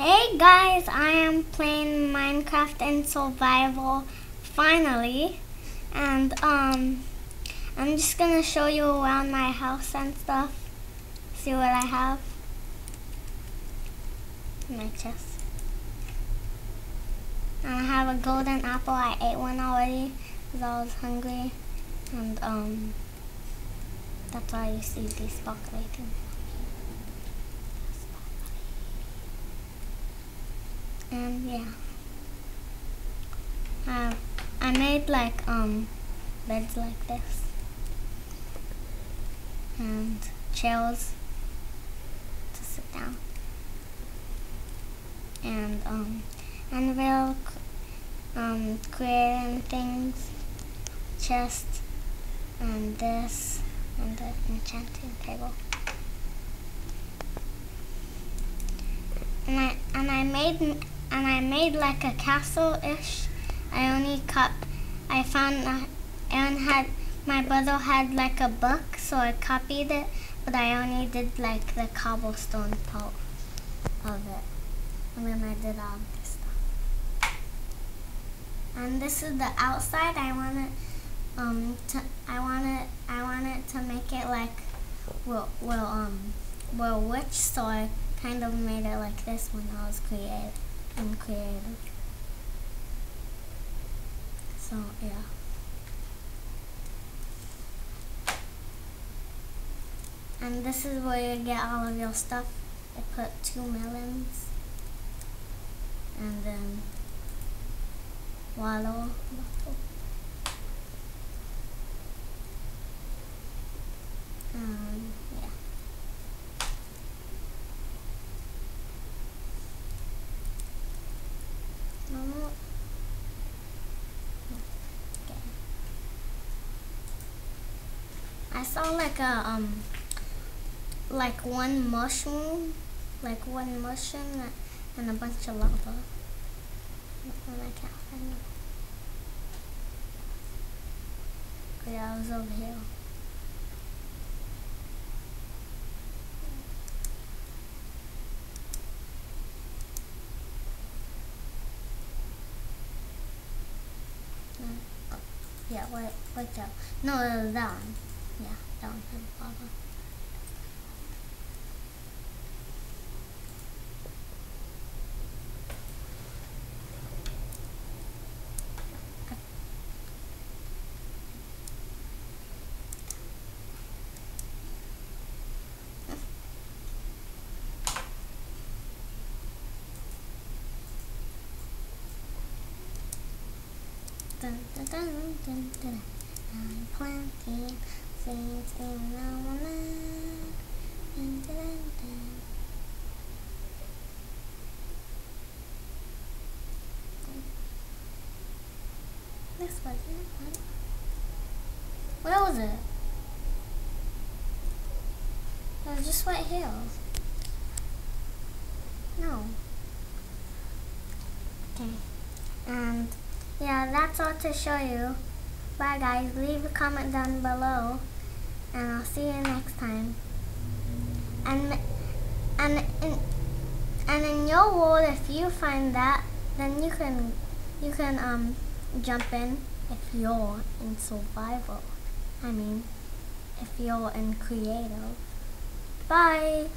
Hey guys, I am playing Minecraft in survival finally. And um I'm just gonna show you around my house and stuff. See what I have. My chest. And I have a golden apple. I ate one already because I was hungry. And um that's why you see these speculating. And yeah. Uh, I made like um beds like this. And chairs to sit down. And um and we'll um creating things. Chest and this and the enchanting table. And I and I made and I made like a castle-ish. I only cut, I found Aaron had, my brother had like a book, so I copied it, but I only did like the cobblestone part of it. And then I did all this stuff. And this is the outside. I want it, um, to, I want it, I want it to make it like, well, well, um, well, witch, so I kind of made it like this when I was creative and creative. So yeah. And this is where you get all of your stuff. I put two melons and then water. Um, I saw like a um like one mushroom, like one mushroom and a bunch of lava. And I can't find it. Yeah, I was over here. Yeah, wait, wait there. No, it was one. Yeah, that one had lava. Dun, dun, dun, dun, dun. I'm planting Where was it? It was just right here. No. Okay. And yeah, that's all to show you. Bye guys, leave a comment down below and I'll see you next time. And and in, and in your world if you find that then you can you can um jump in if you're in survival. I mean if you're in creative. Bye.